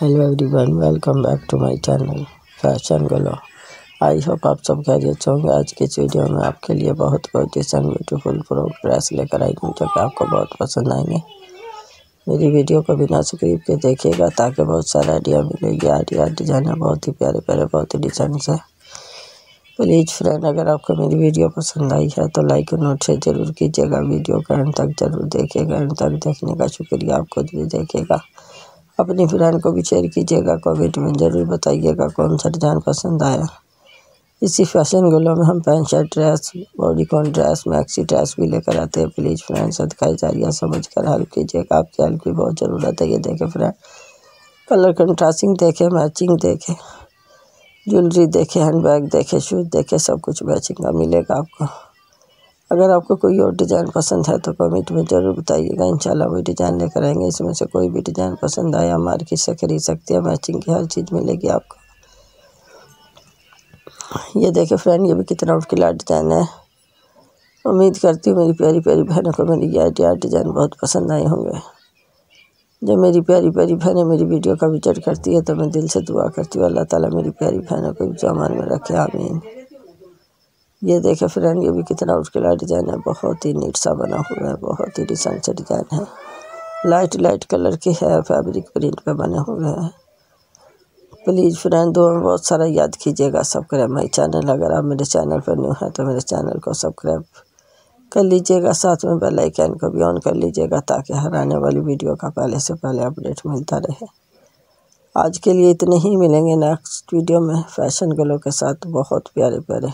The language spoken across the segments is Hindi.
Hello everyone welcome back to my channel fashion glow I hope आप सब खैरियत होंगे। आज के इस वीडियो में आपके लिए बहुत डिसेंट ब्यूटीफुल फ्रॉक ड्रेस लेकर आई हूँ, जो कि आपको बहुत पसंद आएँगे। मेरी वीडियो को बिना स्क्रिप के देखिएगा, ताकि बहुत सारे आइडिया मिलेगी। आइडिया डिज़ाइन है, बहुत ही प्यारे प्यारे, बहुत ही डिज़ाइन है। प्लीज़ फ्रेंड अगर आपको मेरी वीडियो पसंद आई है तो लाइक और नोट से ज़रूर कीजिएगा। वीडियो का एंड तक ज़रूर देखिएगा। एंड तक देखने का शुक्रिया, आप खुद भी देखिएगा। अपनी फ्रेंड को भी शेयर कीजिएगा, कमेंट में ज़रूर बताइएगा कौन सा डिज़ाइन पसंद आया। इसी फ़ैशन गोलों में हम pant shirt dress, bodycon dress, maxi dress भी लेकर आते हैं। प्लीज़ फ्रेंड सदका जारिया समझ कर हेल्प कीजिएगा। आपकी हेल्प की बहुत ज़रूरत है, ये देखें फ्रेंड। कलर कंट्रास्टिंग देखें, मैचिंग देखें, ज्वेलरी देखें हैंड बैग देखें, शूज़ देखें, सब कुछ मैचिंग का मिलेगा आपको। अगर आपको कोई और डिज़ाइन पसंद है तो कमेंट में ज़रूर बताइएगा। इंशाल्लाह वही डिज़ाइन लेकर आएँगे, इसमें से कोई भी डिज़ाइन पसंद आया मार्केट से खरीद सकते हैं, मैचिंग की हर चीज़ मिलेगी आपको। ये देखे फ्रेंड, ये भी कितना उठकिला डिज़ाइन है। उम्मीद करती हूँ मेरी प्यारी प्यारी बहनों को मेरी ये आइडिया डिज़ाइन बहुत पसंद आए होंगे। जब मेरी प्यारी प्यारी बहनें मेरी वीडियो का विज़िट करती है तो मैं दिल से दुआ करती हूँ, अल्लाह ताला मेरी प्यारी बहनों को जमान में रखे, आमीन। ये देखे फ्रेंड, ये भी कितना उठकिला डिज़ाइन है। बहुत ही नीट सा बना हुआ है, बहुत ही डिसेंट सा डिज़ाइन है। लाइट लाइट कलर की है फैब्रिक प्रिंट पे बने हुए हैं। प्लीज़ फ्रेंड दो बहुत सारा याद कीजिएगा सब्सक्राइब माई चैनल अगर आप मेरे चैनल पर न्यू हैं तो मेरे चैनल को सब्सक्राइब कर लीजिएगा। साथ में बेल आइकन को भी ऑन कर लीजिएगा, ताकि हर आने वाली वीडियो का पहले से पहले अपडेट मिलता रहे। आज के लिए इतने ही मिलेंगे नेक्स्ट वीडियो में। फ़ैशन गलों के साथ बहुत प्यारे प्यारे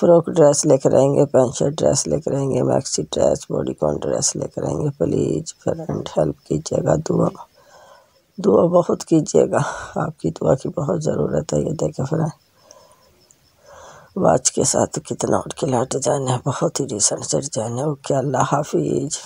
फ्रॉक ड्रेस लेकर आएँगे, पैंट शर्ट ड्रेस लेकर आएँगे मैक्सी ड्रेस बॉडीकॉन ड्रेस लेकर आएँगे प्लीज़ फ्रेंड हेल्प कीजिएगा, दुआ दुआ बहुत कीजिएगा। आपकी दुआ की बहुत ज़रूरत है, ये देखें फ्रेंड वाच के साथ कितना और के डिज़ाइन है, बहुत ही रिसेंट डिज़ाइन है ओके अल्लाह हाफिज़।